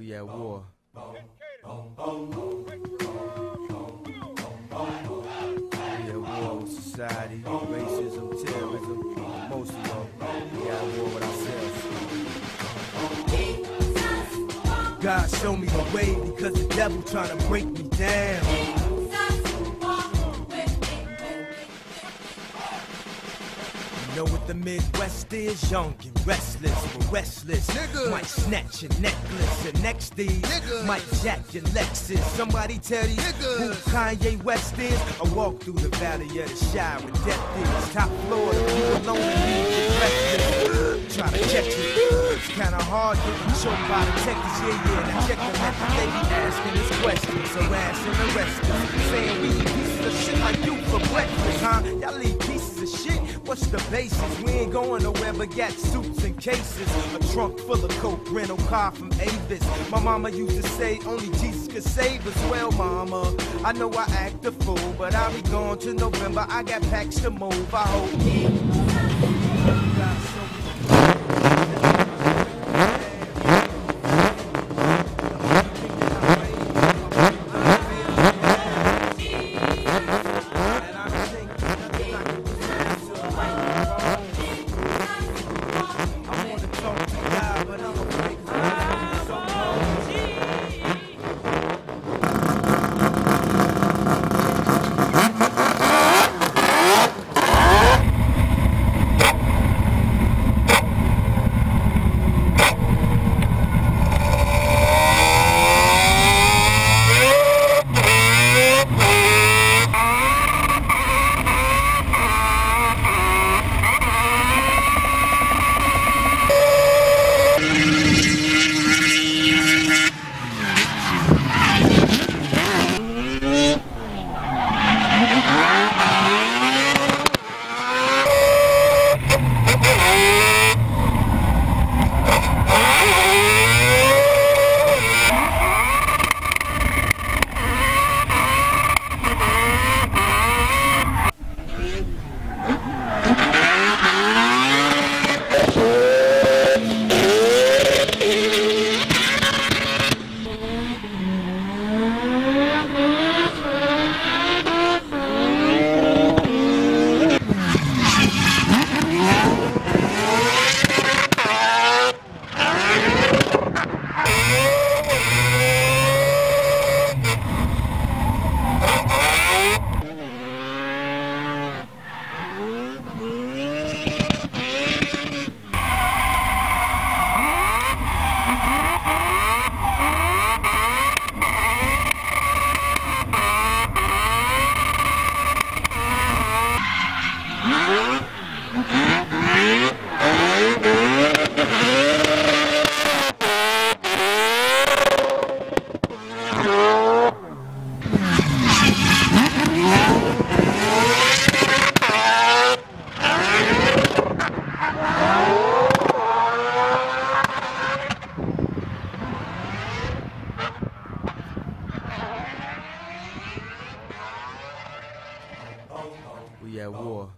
We at war. We at war with society, racism, terrorism, most of all, we at war with ourselves. God show me the way because the devil trying to break me down. Know what the Midwest is? Young and restless, but restless. Nigga. Might snatch your necklace, and next thing Nigga. might jack your Lexus. Somebody tell you Nigga. who Kanye West is? I walk through the valley of the Shire where death is. Top floor, the people only need breathless. Try to catch it. It's kinda hard getting choked by detectives, yeah, yeah. Now check them out, they be asking us questions, harassing the rest of us. Saying we eat pieces of shit like you for breakfast, huh? Y'all eat pieces of shit? What's the basis? We ain't going nowhere but got suits and cases. A trunk full of coke, rental car from Avis. My mama used to say only Jesus could save us. Well, mama, I know I act a fool, but I'll be gone to November. I got packs to move. I hope. Yeah, war.